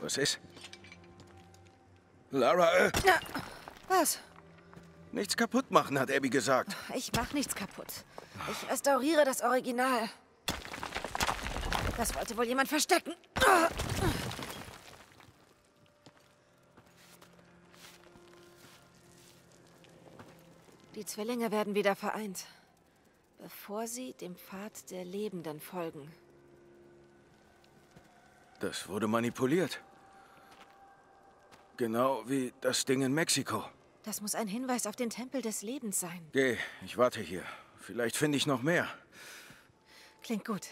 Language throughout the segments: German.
Was ist? Lara, äh, Was? nichts kaputt machen, hat Abby gesagt. Ich mach nichts kaputt. Ich restauriere das Original. Das wollte wohl jemand verstecken. Die Zwillinge werden wieder vereint, bevor sie dem Pfad der Lebenden folgen. Das wurde manipuliert. Genau wie das Ding in Mexiko. Das muss ein Hinweis auf den Tempel des Lebens sein. Geh, ich warte hier. Vielleicht finde ich noch mehr. Klingt gut.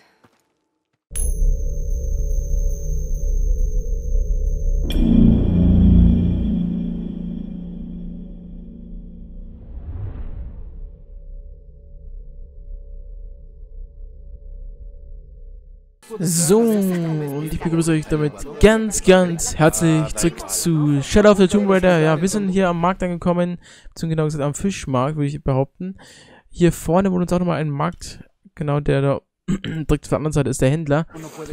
So, und ich begrüße euch damit ganz, ganz herzlich zurück zu Shadow of the Tomb Raider. Ja, wir sind hier am Markt angekommen, beziehungsweise genau gesagt am Fischmarkt, würde ich behaupten. Hier vorne wurde uns auch nochmal ein Markt, genau der da direkt auf der anderen Seite ist der Händler.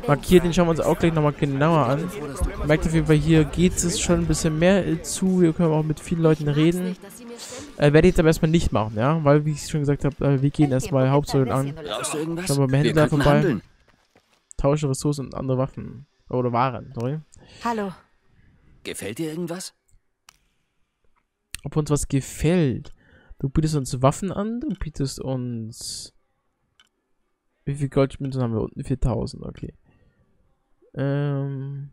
Markiert, den schauen wir uns auch gleich nochmal genauer an. Merkt auf jeden Fall, hier geht es schon ein bisschen mehr zu. Hier können wir auch mit vielen Leuten reden. Äh, werde ich jetzt aber erstmal nicht machen, ja, weil, wie ich schon gesagt habe, äh, wir gehen erstmal Hauptsäulen an. Schauen wir beim Händler vorbei. handeln. Tausche Ressourcen und andere Waffen. Oder Waren, sorry. Hallo. Gefällt dir irgendwas? Ob uns was gefällt. Du bietest uns Waffen an, du bietest uns... Wie viel Goldmünzen haben wir unten? 4000, okay. Ähm...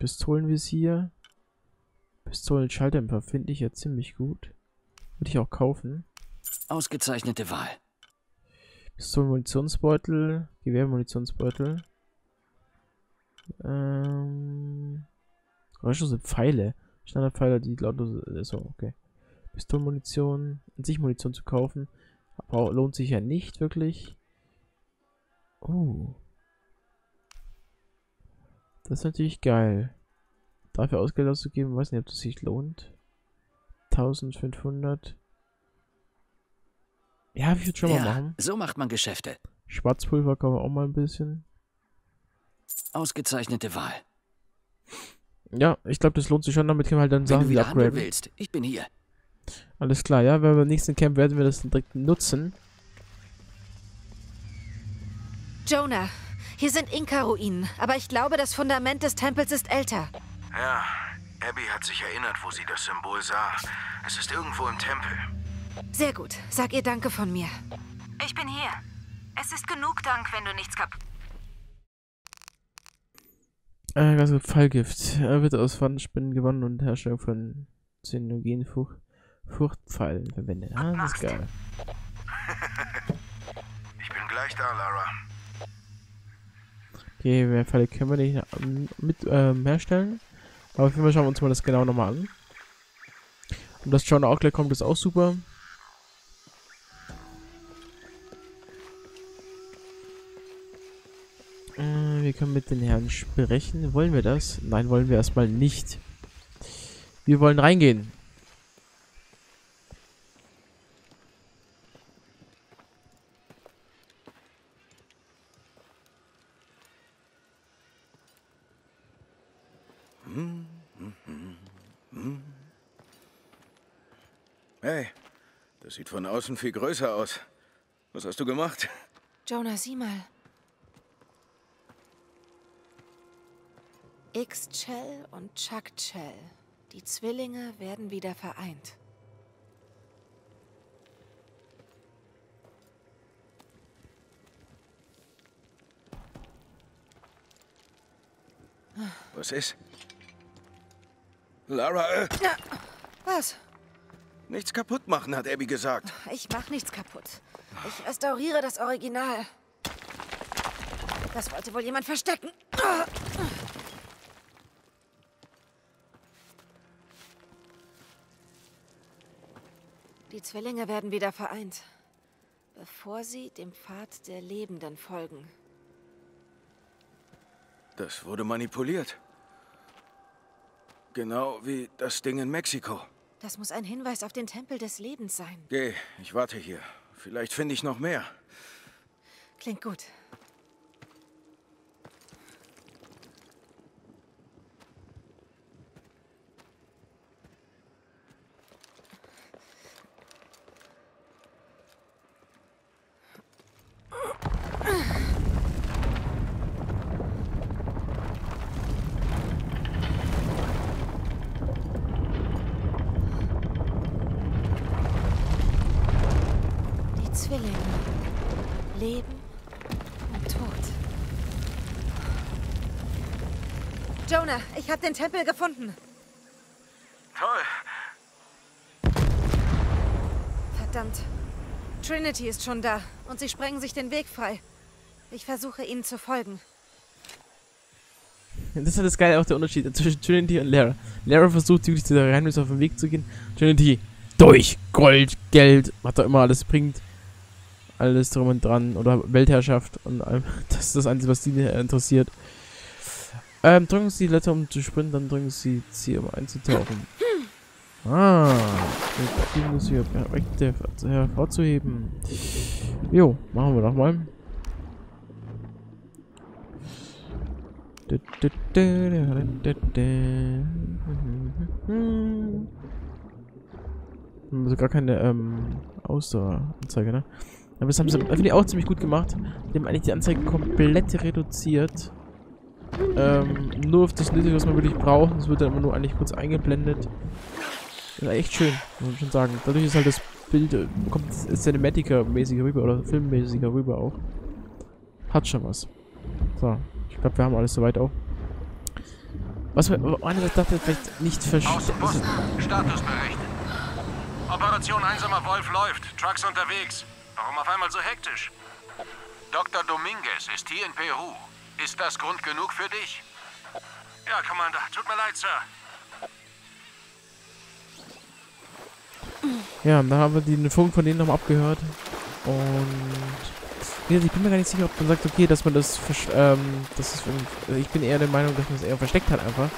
Pistolenvisier. Pistolen-Schalldämpfer finde ich ja ziemlich gut. Würde ich auch kaufen. Ausgezeichnete Wahl. Pistolen-Munitionsbeutel. Gewehr-Munitionsbeutel. Ähm... Sind Pfeile. Standardpfeiler, die lautlos... So, okay. Pistolenmunition, an sich Munition zu kaufen, aber lohnt sich ja nicht wirklich. Oh. Das ist natürlich geil. Dafür Ausgeld auszugeben, weiß nicht, ob das sich lohnt. 1500. Ja, ich würde schon mal Ja, machen. so macht man Geschäfte. Schwarzpulver kann man auch mal ein bisschen. Ausgezeichnete Wahl. Ja, ich glaube, das lohnt sich schon. Damit können wir halt dann Wenn Sachen du wieder upgraden. willst, ich bin hier. Alles klar, ja. Wenn wir beim nächsten Camp werden wir das dann direkt nutzen. Jonah, hier sind Inka-Ruinen, aber ich glaube, das Fundament des Tempels ist älter. Ja, Abby hat sich erinnert, wo sie das Symbol sah. Es ist irgendwo im Tempel. Sehr gut. Sag ihr Danke von mir. Ich bin hier. Es ist genug Dank, wenn du nichts kaputt. Äh, also Fallgift. Er wird aus Pfannenspinnen gewonnen und Herstellung von Fruchtpfeilen verwendet. Ah, das ist geil. Ich bin gleich da, Lara. Okay, mehr Pfeile können wir nicht ähm, mit ähm, herstellen. Aber auf jeden Fall schauen wir uns mal das genau nochmal an. Und das John auch gleich kommt, ist auch super. Wir können mit den Herren sprechen. Wollen wir das? Nein, wollen wir erstmal nicht. Wir wollen reingehen. Hey, das sieht von außen viel größer aus. Was hast du gemacht? Jonah, sieh mal. X-Chell und Chuck Chell. Die Zwillinge werden wieder vereint. Was ist? Lara, äh, Was? nichts kaputt machen, hat Abby gesagt. Ich mach nichts kaputt. Ich restauriere das Original. Das wollte wohl jemand verstecken. Die Zwillinge werden wieder vereint, bevor sie dem Pfad der Lebenden folgen. Das wurde manipuliert. Genau wie das Ding in Mexiko. Das muss ein Hinweis auf den Tempel des Lebens sein. Geh, ich warte hier. Vielleicht finde ich noch mehr. Klingt gut. Zwillinge. Leben und Tod. Jonah, ich habe den Tempel gefunden. Toll. Verdammt. Trinity ist schon da und sie sprengen sich den Weg frei. Ich versuche ihnen zu folgen. Das ist ja das Geile, auch der Unterschied zwischen Trinity und Lara. Lara versucht wirklich zu der Geheimnis auf den Weg zu gehen. Trinity durch Gold, Geld, was da immer alles bringt. Alles drum und dran. Oder Weltherrschaft. Und allem. das ist das Einzige, was die interessiert. Ähm, drücken Sie die Letter, um zu sprinten, dann drücken Sie C, um einzutauchen. Ah, kriegen das hier perfekt hervorzuheben. Jo, machen wir doch mal. Also gar keine ähm, Ausdaueranzeige, ne? Aber das haben sie ich auch ziemlich gut gemacht. Die haben eigentlich die Anzeige komplett reduziert. Ähm, nur auf das Nötige, was man wirklich braucht. Das wird dann immer nur eigentlich kurz eingeblendet. Das ist echt schön, muss man schon sagen. Dadurch ist halt das Bild, äh, kommt Cinematica-mäßiger rüber oder filmmäßiger rüber auch. Hat schon was. So, ich glaube, wir haben alles soweit auch. Was wir einerseits dachte, vielleicht nicht verstehen. Außenposten. Statusbericht. Operation Einsamer Wolf läuft. Trucks unterwegs. Warum auf einmal so hektisch? Dr. Dominguez ist hier in Peru. Ist das Grund genug für dich? Ja, Commander. Tut mir leid, Sir. Ja, da haben wir den Funk von denen nochmal abgehört. Und ich bin mir gar nicht sicher, ob man sagt, okay, dass man das, ähm, das ist, ich bin eher der Meinung, dass man es eher versteckt hat einfach.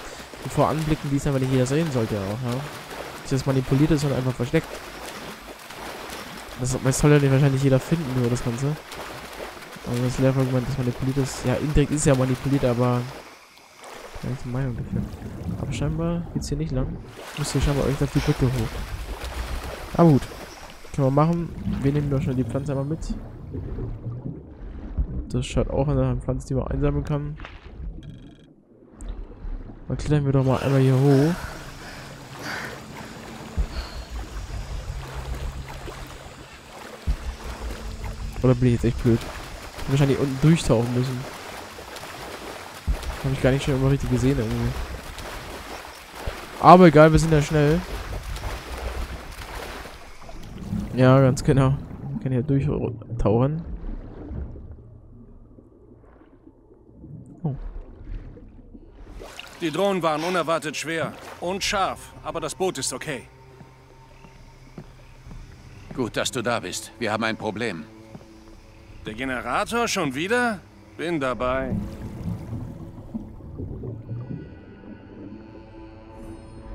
Und vor Anblicken, die es einfach nicht jeder sehen sollte auch, ja. Dass manipuliert ist, sondern einfach versteckt. Das, das soll ja nicht wahrscheinlich jeder finden, nur das Ganze. Also das Lehrargument, das manipuliert ist. Ja, indirekt ist ja manipuliert, aber... Keine Meinung dafür. Aber scheinbar geht's hier nicht lang. Müsst ihr scheinbar euch auf die Brücke hoch. Aber gut. Können wir machen. Wir nehmen doch schon die Pflanze einmal mit. Das schaut auch an Pflanze, die man einsammeln kann. Dann klettern wir doch mal einmal hier hoch. Oder bin ich jetzt echt blöd? Ich wahrscheinlich unten durchtauchen müssen. Habe ich gar nicht schon immer richtig gesehen irgendwie. Aber egal, wir sind ja schnell. Ja, ganz genau. Ich kann hier durchtauchen. Oh. Die Drohnen waren unerwartet schwer und scharf, aber das Boot ist okay. Gut, dass du da bist. Wir haben ein Problem. Der Generator schon wieder? Bin dabei.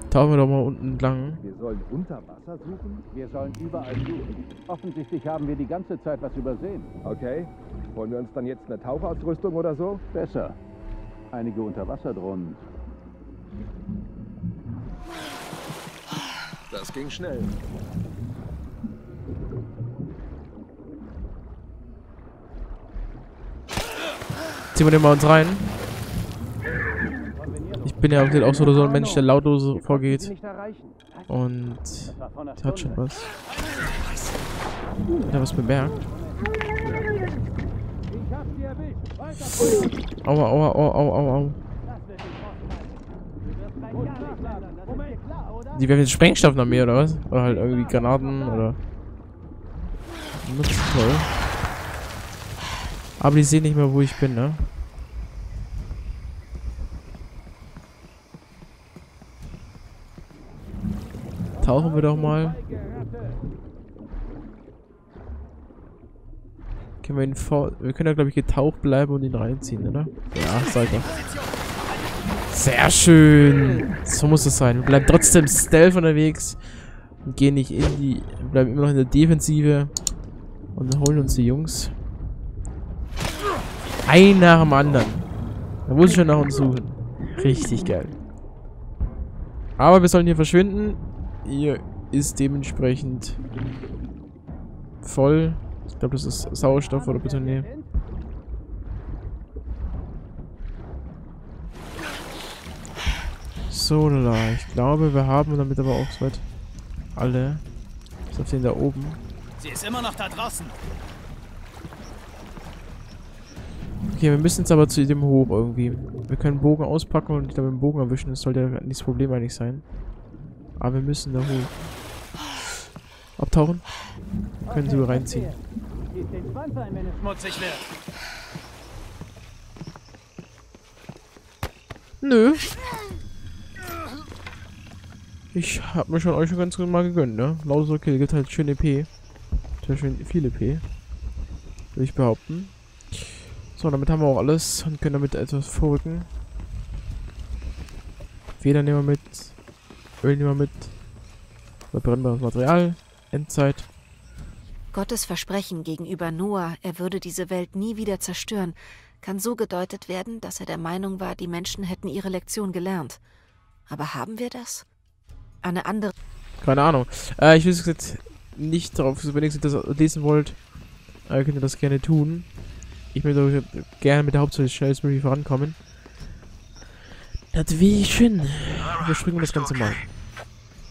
Tauchen wir doch mal unten lang. Wir sollen unter Wasser suchen? Wir sollen überall suchen. Offensichtlich haben wir die ganze Zeit was übersehen. Okay. Wollen wir uns dann jetzt eine Tauchausrüstung oder so? Besser. Einige Unterwasserdrohnen. Das ging schnell. Ziehen wir den mal uns rein. Ich bin ja auch so ein Mensch, der lautlos vorgeht. Und der hat schon was. Hat er was bemerkt? Aua, aua, aua, aua, aua, aua. Die werden jetzt Sprengstoff nach mir, oder was? Oder halt irgendwie Granaten, oder... Das toll. Aber die sehen nicht mehr, wo ich bin, ne? Tauchen wir doch mal. Können wir ihn vor... Wir können ja, glaube ich, getaucht bleiben und ihn reinziehen, oder? Ja, sag doch. Sehr schön. So muss es sein. Wir bleiben trotzdem stealth unterwegs. Und gehen nicht in die... Wir bleiben immer noch in der Defensive. Und holen uns die Jungs. Ein nach dem anderen. Da muss ich schon nach uns suchen. Richtig geil. Aber wir sollen hier verschwinden. Hier ist dementsprechend voll. Ich glaube, das ist Sauerstoff oder Betonier. So, lala. Ich glaube, wir haben damit aber auch soweit alle. Bis auf den da oben. Sie ist immer noch da draußen. Okay, wir müssen jetzt aber zu dem hoch irgendwie. Wir können Bogen auspacken und dann mit dem Bogen erwischen. Das sollte nicht das Problem eigentlich sein. Aber wir müssen da hoch. Abtauchen. Können sie reinziehen. schmutzig wird. Nö. Ich hab mir schon euch schon ganz gut mal gegönnt, ne? Lauser Kill gibt halt schön EP. Sehr schön viel EP. Würde ich behaupten. So, damit haben wir auch alles und können damit etwas vorrücken. Feder nehmen wir mit. Öl nehmen wir mit. Verbrennbares Material. Endzeit. Gottes Versprechen gegenüber Noah, er würde diese Welt nie wieder zerstören, kann so gedeutet werden, dass er der Meinung war, die Menschen hätten ihre Lektion gelernt. Aber haben wir das? Eine andere. Keine Ahnung. Äh, ich will es jetzt nicht darauf, wenn ihr das lesen wollt, äh, könnt ihr das gerne tun. Ich möchte gerne mit der Hauptsache schnellstmöglich vorankommen. Das wie schön. Wir springen das Ganze mal.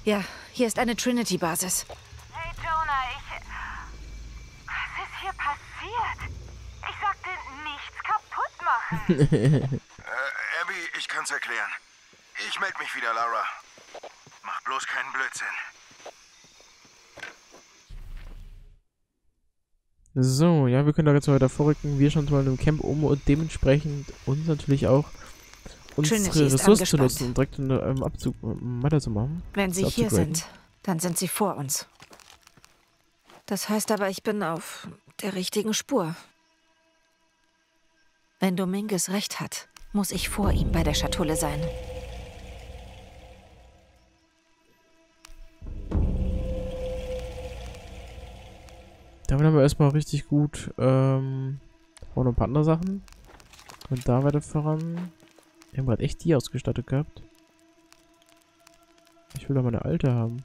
Ja, hier ist eine Trinity-Basis. Hey Jonah, ich. Was ist hier passiert? Ich sagte, nichts kaputt machen. Äh, Abby, ich kann's erklären. Ich melde mich wieder, Lara. Mach bloß keinen Blödsinn. So, ja, wir können da jetzt weiter vorrücken. Wir schauen uns mal im Camp um und dementsprechend uns natürlich auch unsere Ressourcen zu nutzen und direkt einen ähm, Abzug ähm, weiterzumachen. Wenn sie hier sind, dann sind sie vor uns. Das heißt aber, ich bin auf der richtigen Spur. Wenn Dominguez recht hat, muss ich vor ihm bei der Schatulle sein. Damit haben wir erstmal richtig gut, ähm, auch noch ein paar andere Sachen. Und da weiter voran. Wir haben gerade echt die ausgestattet gehabt. Ich will doch meine alte haben.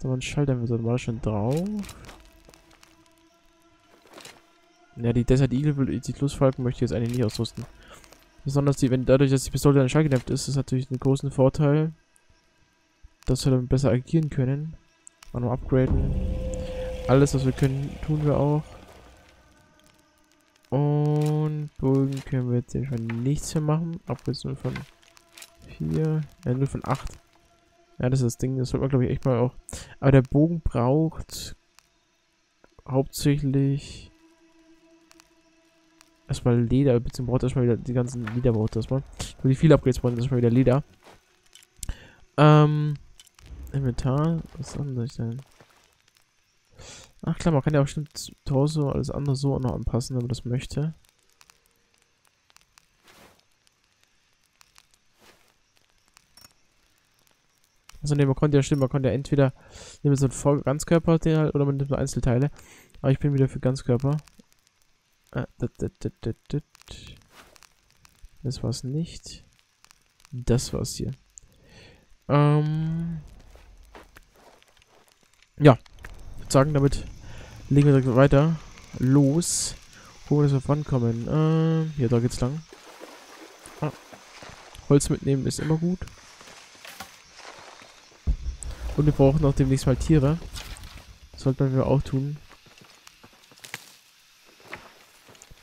Da war ein Schalter, wir war schon drauf. Ja, die Desert Eagle, die Flussfalken möchte ich jetzt eigentlich nicht ausrüsten. Besonders die, wenn dadurch, dass die Pistole dann schallgedämpft ist, ist natürlich einen großen Vorteil, dass wir dann besser agieren können. Auch noch upgraden. Alles, was wir können, tun wir auch. Und Bogen können wir jetzt schon nichts mehr machen. 0 von 4, äh, 0 von 8. Ja, das ist das Ding, das sollte man glaube ich echt mal auch. Aber der Bogen braucht hauptsächlich erstmal Leder, beziehungsweise braucht erstmal wieder die ganzen Leder braucht erstmal. Für die viele Upgrades brauchen erstmal wieder Leder. Ähm, Inventar, was soll ich denn? Ach klar, man kann ja auch bestimmt Torso, alles andere so auch noch anpassen, wenn man das möchte. Also ne, man konnte ja stimmt, man konnte ja entweder nehmen so einen Voll Ganzkörper den halt, oder man nimmt nur Einzelteile. Aber ich bin wieder für Ganzkörper. Äh. Das war's nicht. Das war's hier. Ähm. Ja. Würde sagen, damit legen wir direkt weiter. Los. Gucken wir, dass wir vorankommen. Ähm, hier, da geht's lang. Ah. Holz mitnehmen ist immer gut. Und wir brauchen auch demnächst mal Tiere. Das sollten wir auch tun.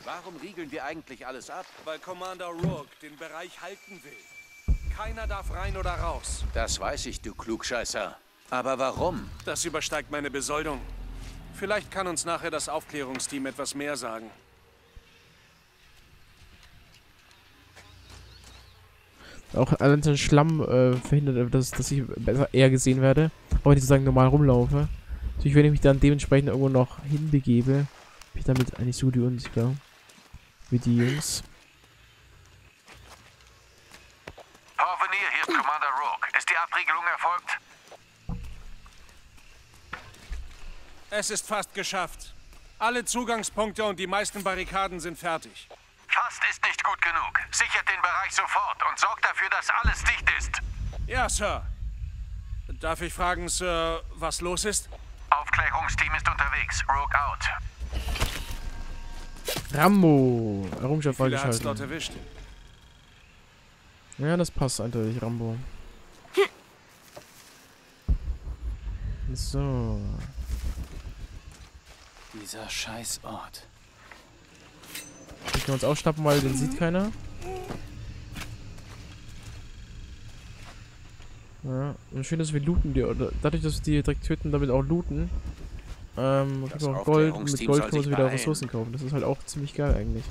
Warum riegeln wir eigentlich alles ab? Weil Commander Rourke den Bereich halten will. Keiner darf rein oder raus. Das weiß ich, du Klugscheißer. Aber warum? Das übersteigt meine Besoldung. Vielleicht kann uns nachher das Aufklärungsteam etwas mehr sagen. Auch allein so ein Schlamm äh, verhindert, dass, dass ich besser eher gesehen werde. Aber wenn ich sozusagen normal rumlaufe. Natürlich, wenn ich mich dann dementsprechend irgendwo noch hinbegebe, bin ich damit eigentlich so gut wie unsichtbar. Wie die Jungs. Porvenir, hier ist Commander Rourke. Ist die Abriegelung erfolgt? Es ist fast geschafft. Alle Zugangspunkte und die meisten Barrikaden sind fertig. Fast ist nicht gut genug. Sichert den Bereich sofort und sorgt dafür, dass alles dicht ist. Ja, Sir. Darf ich fragen, Sir, was los ist? Aufklärungsteam ist unterwegs. Rogue out. Rambo! Errungenschaft freigeschalten. dort erwischt. Ja, das passt eindeutig, Rambo. So. Dieser Scheißort. Können wir uns auch schnappen, weil den sieht keiner. Ja, und schön, dass wir looten die, oder dadurch, dass wir die direkt töten, damit auch looten. Ähm, Das auch Gold und mit Gold können wir wieder. Ressourcen kaufen. Das ist halt auch ziemlich geil eigentlich.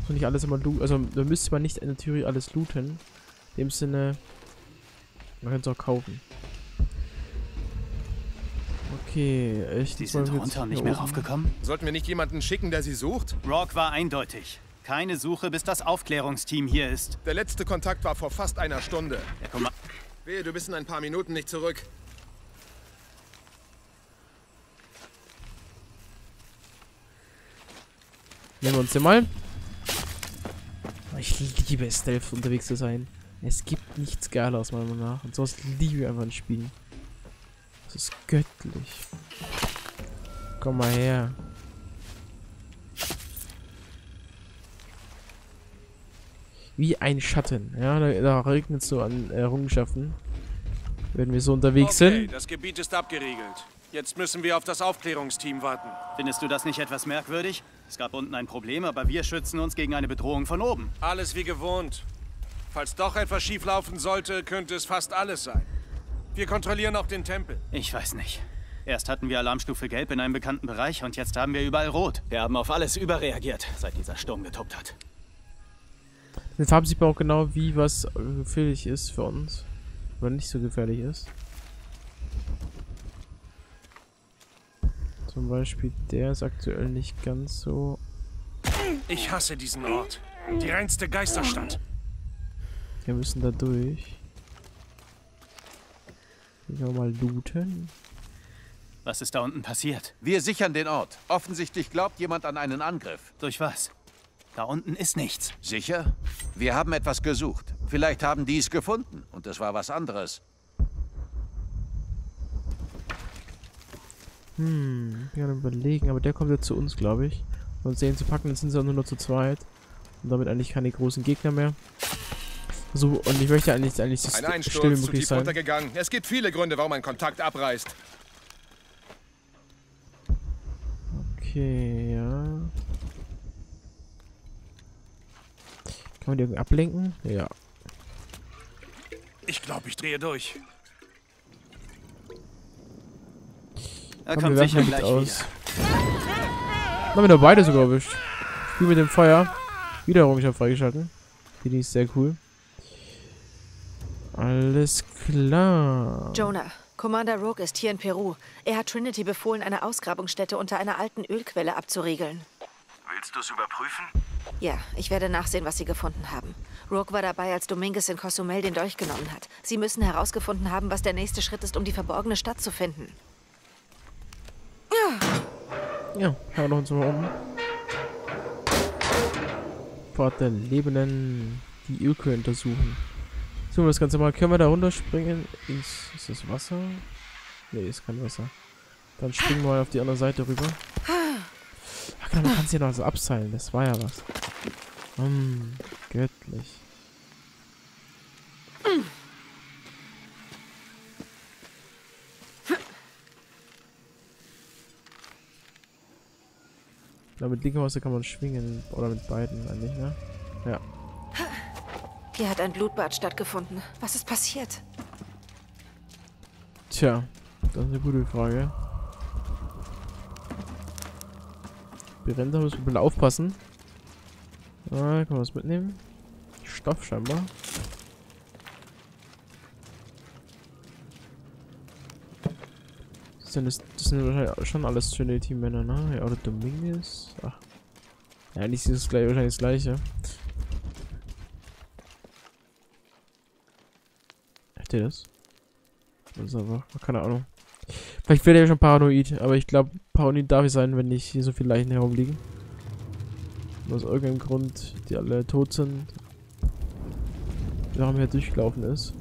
Muss man nicht alles immer looten, also da müsste man nicht in der Theorie alles looten. In dem Sinne, man kann es auch kaufen. Okay, ich Die sind runter und nicht mehr oben- raufgekommen? Sollten wir nicht jemanden schicken, der sie sucht? Rock war eindeutig. Keine Suche, bis das Aufklärungsteam hier ist. Der letzte Kontakt war vor fast einer Stunde. Ja, guck mal. Wehe, du bist in ein paar Minuten nicht zurück. Nehmen wir uns den mal. Ich liebe es, Stealth unterwegs zu sein. Es gibt nichts Geileres, meiner Meinung nach. Und sowas liebe ich einfach in Spielen. Das ist göttlich. Komm mal her. Wie ein Schatten. Ja, da, da regnet es so an Errungenschaften. Wenn wir so unterwegs Okay, sind. das Gebiet ist abgeriegelt. Jetzt müssen wir auf das Aufklärungsteam warten. Findest du das nicht etwas merkwürdig? Es gab unten ein Problem, aber wir schützen uns gegen eine Bedrohung von oben. Alles wie gewohnt. Falls doch etwas schieflaufen sollte, könnte es fast alles sein. Wir kontrollieren auch den Tempel. Ich weiß nicht. Erst hatten wir Alarmstufe Gelb in einem bekannten Bereich und jetzt haben wir überall Rot. Wir haben auf alles überreagiert, seit dieser Sturm getobt hat. Den Farben sieht man auch genau, wie was äh, gefährlich ist für uns. Oder nicht so gefährlich ist. Zum Beispiel der ist aktuell nicht ganz so. Ich hasse diesen Ort. Die reinste Geisterstadt. Wir müssen da durch. Können wir mal looten. Was ist da unten passiert? Wir sichern den Ort. Offensichtlich glaubt jemand an einen Angriff. Durch was? Da unten ist nichts. Sicher? Wir haben etwas gesucht. Vielleicht haben die es gefunden und es war was anderes. Hm, ich kann überlegen, aber der kommt jetzt zu uns, glaube ich. Um uns den zu packen, dann sind sie auch nur noch zu zweit. Und damit eigentlich keine großen Gegner mehr. So, und ich möchte eigentlich, eigentlich so Ein st- still wie möglich tief sein. runtergegangen. Es gibt viele Gründe, warum ein Kontakt abreißt. Okay, ja. Kann man die irgendwie ablenken? Ja. Ich glaube, ich drehe durch. Er Komm, kommt sicher gleich wieder. aus. Dann haben wir doch beide sogar erwischt. Spiel mit dem Feuer. Wieder Errungenschaft freigeschalten. Die ist sehr cool. Alles klar. Jonah, Commander Rogue ist hier in Peru. Er hat Trinity befohlen, eine Ausgrabungsstätte unter einer alten Ölquelle abzuriegeln. Willst du es überprüfen? Ja, ich werde nachsehen, was Sie gefunden haben. Rogue war dabei, als Dominguez in Cozumel den Dolch genommen hat. Sie müssen herausgefunden haben, was der nächste Schritt ist, um die verborgene Stadt zu finden. Ja, schauen wir noch uns mal um. Der Lebenden. Die Ölquelle untersuchen. Wir das Ganze mal. Können wir da runterspringen? Ins, ist das Wasser? Nee, ist kein Wasser. Dann springen wir mal auf die andere Seite rüber. Ach genau, man kann es ja noch so abseilen. Das war ja was. Hm, göttlich. Ja, mit linker Maus kann man schwingen. Oder mit beiden eigentlich, ne? Ja. Hier hat ein Blutbad stattgefunden. Was ist passiert? Tja, das ist eine gute Frage. Berenda müssen wir ein bisschen aufpassen. Ah, kann man was mitnehmen? Stoff scheinbar. Das sind, das, das sind wahrscheinlich schon alles Trinity-Männer, ne? Ja, oder Dominguez? Ach. Ja, eigentlich ist gleich, wahrscheinlich das gleiche. Hat der das? Ist aber, keine Ahnung. Vielleicht ich ja schon paranoid, aber ich glaube, paranoid darf ich sein, wenn nicht hier so viele Leichen herumliegen. Und aus irgendeinem Grund, die alle tot sind. Warum hier durchgelaufen ist.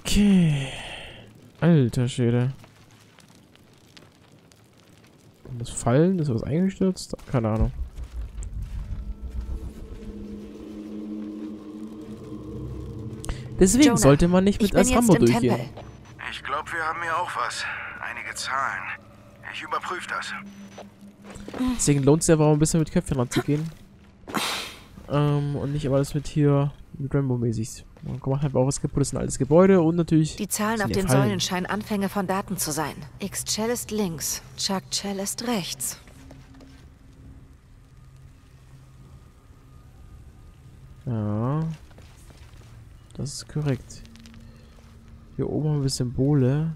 Okay. Alter Schäde. Und das Fallen, ist was eingestürzt? Keine Ahnung. Deswegen Jonah, sollte man nicht Ich mit bin als jetzt Rambo im durchgehen. Tempel. Ich wir haben hier auch was. Einige Zahlen. Ich überprüfe das. Deswegen lohnt es sich aber auch ein bisschen mit Köpfchen ranzugehen. Ähm, und nicht immer alles mit hier, mit Rambo-mäßig. Man macht einfach auch was kaputt, das ist ein altes Gebäude und natürlich... Die Zahlen auf ja den Fallen. Säulen scheinen Anfänge von Daten zu sein. X-Chell ist links, Chuck ist rechts. Ja. Das ist korrekt. Hier oben haben wir Symbole.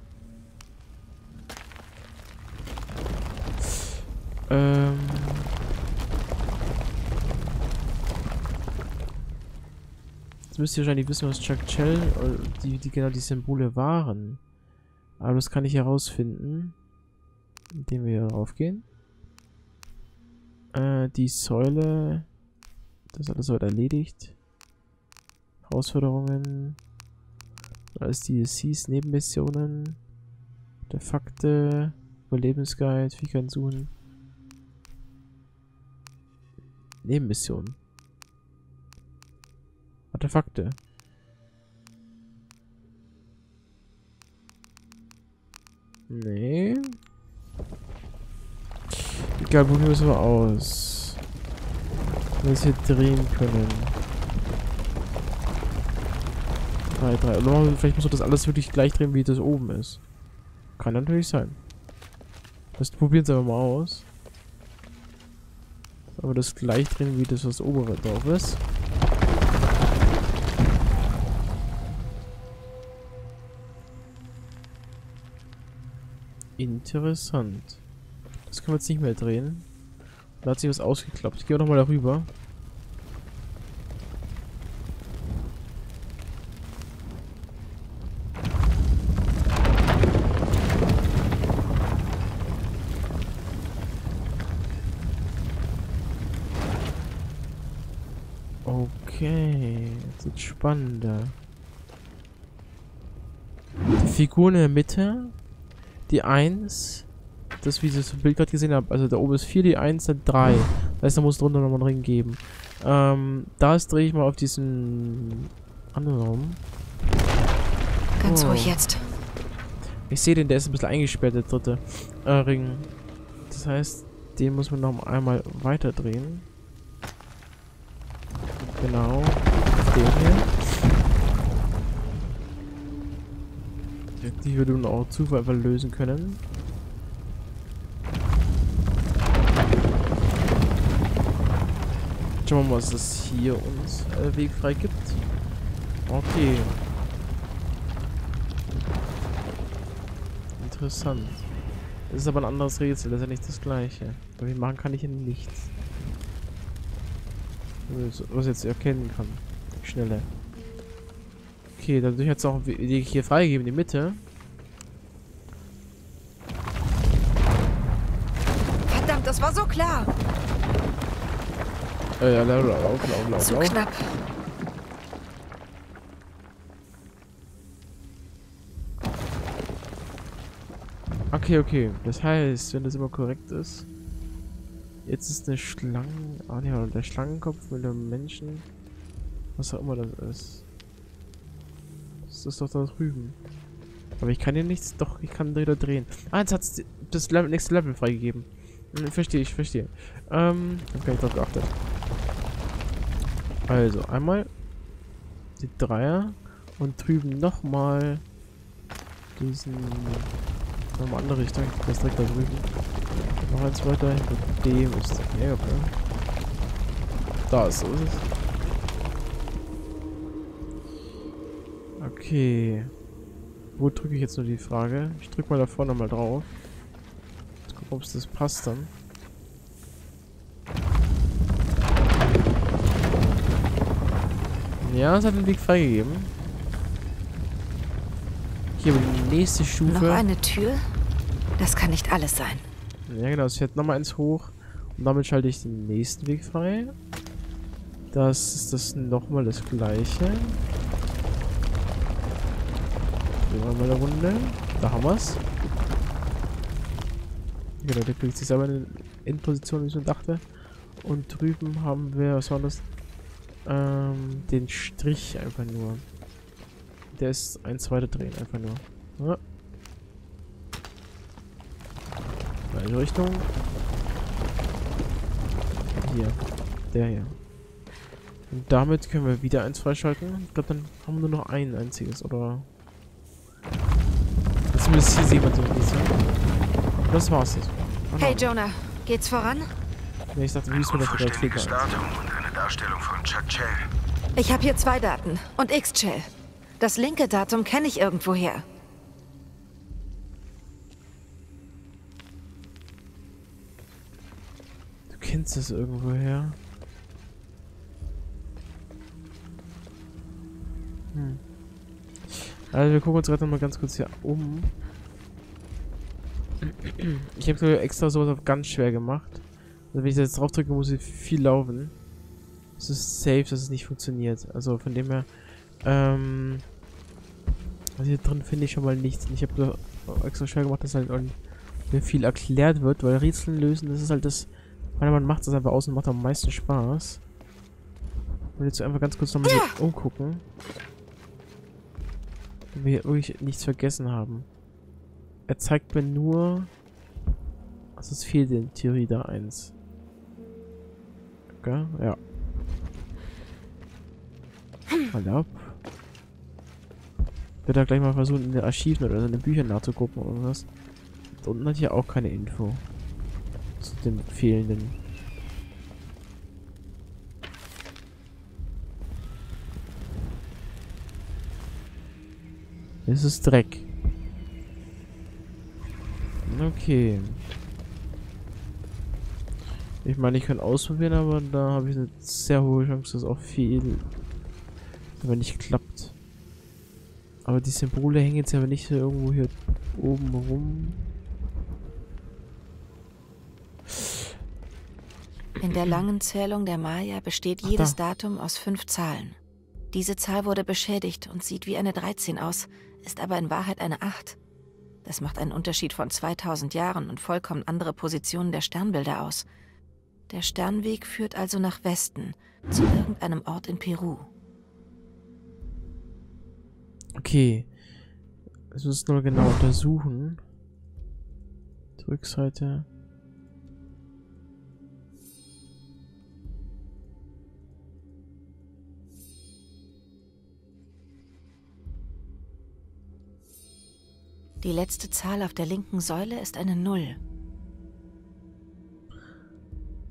Ähm. Jetzt müsst ihr wahrscheinlich wissen, was Chuck Chell, äh, die, die genau die Symbole waren. Aber das kann ich herausfinden, indem wir hier raufgehen. Äh, die Säule, das ist alles soweit erledigt. Herausforderungen, alles DLCs, Nebenmissionen, Artefakte, Überlebensguide, Fähigkeiten suchen. Nebenmissionen. Artefakte. Nee. Egal, probieren wir es mal aus. Wenn wir es hier drehen können. 3, 3. Oder wir- vielleicht muss man das alles wirklich gleich drehen, wie das oben ist. Kann natürlich sein. Das probieren einfach mal aus. Aber das gleich drehen, wie das was obere drauf ist. Interessant. Das können wir jetzt nicht mehr drehen. Da hat sich was ausgeklappt. Ich gehe nochmal darüber. Okay, jetzt wird's spannender. Die Figur in der Mitte, die 1, das wie ich das Bild gerade gesehen habe, also da oben ist 4, die 1, dann 3. Das heißt, da muss drunter nochmal einen Ring geben. Ähm, das drehe ich mal auf diesen anderen Raum. Ganz Oh. ruhig jetzt. Ich sehe den, der ist ein bisschen eingesperrt, der dritte äh, Ring. Das heißt, den muss man noch einmal weiter drehen. Genau. Auf den hier. Die würde man auch Zufall lösen können. Schauen wir mal, was das hier uns äh, Weg frei gibt. Okay. Interessant. Das ist aber ein anderes Rätsel, das ist ja nicht das gleiche. Aber machen kann ich hier nichts. Was- ich jetzt erkennen kann. Schneller. Okay, dadurch hat es auch einen Weg hier freigegeben in die Mitte. Verdammt, das war so klar. Äh, ja, lauf, lauf, lauf, lauf, Zu lauf. knapp. Okay, okay. Das heißt, wenn das immer korrekt ist. Jetzt ist eine Schlange. Ah, ja, der Schlangenkopf mit einem Menschen. Was auch immer das ist. Ist doch da drüben. Aber ich kann hier nichts. Doch, ich kann wieder drehen. Ah, jetzt hat es das Level, nächste Level freigegeben. Hm, verstehe, ich verstehe. Ähm, hab gar nicht drauf geachtet. Also, einmal die Dreier und drüben nochmal diesen Nochmal andere Richtung. Das ist direkt da drüben. Noch eins weiter. Hinter dem ist es. Ja, okay. Da ist so ist es. Okay. Wo drücke ich jetzt nur die Frage? Ich drücke mal da vorne mal drauf. Jetzt gucken, ob es das passt dann. Ja, es hat den Weg freigegeben. Hier aber die nächste Stufe. Noch eine Tür? Das kann nicht alles sein. Ja genau, es fährt nochmal eins hoch. Und damit schalte ich den nächsten Weg frei. Das ist das nochmal das gleiche. Drehen wir mal eine Runde. Da haben wir's. Genau, der kriegt sich selber in, in Position, wie ich so dachte. Und drüben haben wir, was war das? Ähm, den Strich einfach nur. Der ist ein zweiter drehen, einfach nur. Ja. Falsche Richtung. Hier. Der hier. Und damit können wir wieder eins freischalten. Ich glaube, dann haben wir nur noch ein einziges, oder? Zumindest hier sehen wir so ein bisschen. Das war's jetzt. Oh hey Jonah, geht's voran? Ja, ich dachte, wie ist mir das vielleicht fehlt Datum und eine Darstellung von Chuck Chell. Ich habe hier zwei Daten und X-Chell. Das linke Datum kenne ich irgendwoher. Du kennst es irgendwoher? Hm. Also wir gucken uns gerade noch mal ganz kurz hier um. Ich habe extra sowas auf ganz schwer gemacht. Also wenn ich jetzt drauf drücke, muss ich viel laufen. Es ist safe, dass es nicht funktioniert. Also von dem her, ähm, also hier drin finde ich schon mal nichts. Und ich habe extra schwer gemacht, dass halt mir viel erklärt wird, weil Rätseln lösen, das ist halt das, meiner Meinung macht das einfach aus und macht am meisten Spaß. Ich will jetzt einfach ganz kurz nochmal hier umgucken. Wenn wir hier wirklich nichts vergessen haben. Er zeigt mir nur... Also es fehlt in Theorie da eins. Okay, ja. Mal ab. Ich werde da gleich mal versuchen, in den Archiven oder in den Büchern nachzugucken oder was. Da unten hat hier auch keine Info. Zu dem fehlenden. Es ist Dreck. Okay. Ich meine, ich kann ausprobieren, aber da habe ich eine sehr hohe Chance, dass auch viel aber nicht klappt. Aber die Symbole hängen jetzt aber nicht irgendwo hier oben rum. In der langen Zählung der Maya besteht Ach, jedes da. Datum aus fünf Zahlen. Diese Zahl wurde beschädigt und sieht wie eine 13 aus, ist aber in Wahrheit eine 8. Das macht einen Unterschied von 2000 Jahren und vollkommen andere Positionen der Sternbilder aus. Der Sternweg führt also nach Westen, zu irgendeinem Ort in Peru. Okay. Es muss nur genau untersuchen. Die Rückseite. Die letzte Zahl auf der linken Säule ist eine Null.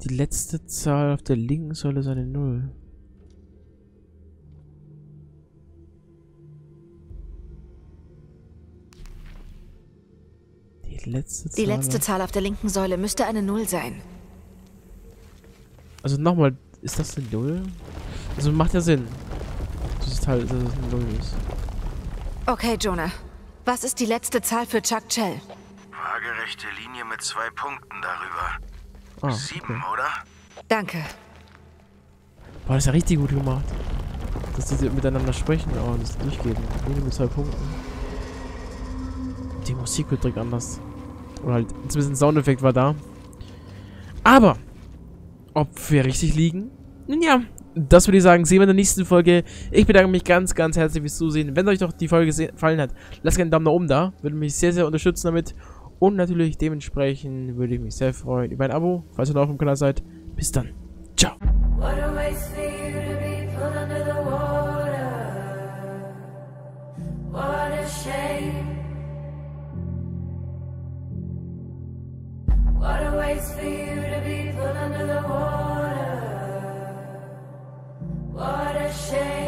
Die letzte Zahl auf der linken Säule ist eine Null. Die letzte Zahl. Die letzte Zahl auf der linken Säule müsste eine Null sein. Also nochmal, ist das eine Null? Also macht ja Sinn. Das ist halt, dass es eine Null ist. Okay, Jonah. Was ist die letzte Zahl für Chuck Chell? Waagerechte Linie mit zwei Punkten darüber. Ah, Sieben, okay. oder? Danke. Boah, das ist ja richtig gut gemacht. Dass die miteinander sprechen, aber das durchgeben. Linie mit zwei Punkten. Die Musik wird direkt anders. Oder halt, zumindest ein Soundeffekt war da. Aber, ob wir richtig liegen? Nun ja, das würde ich sagen, sehen wir in der nächsten Folge. Ich bedanke mich ganz, ganz herzlich fürs Zusehen. Wenn euch doch die Folge gefallen hat, lasst gerne einen Daumen nach oben da. Würde mich sehr, sehr unterstützen damit. Und natürlich dementsprechend würde ich mich sehr freuen über ein Abo, falls ihr noch auf dem Kanal seid. Bis dann. Ciao. What a waste for you to be pulled under the water. What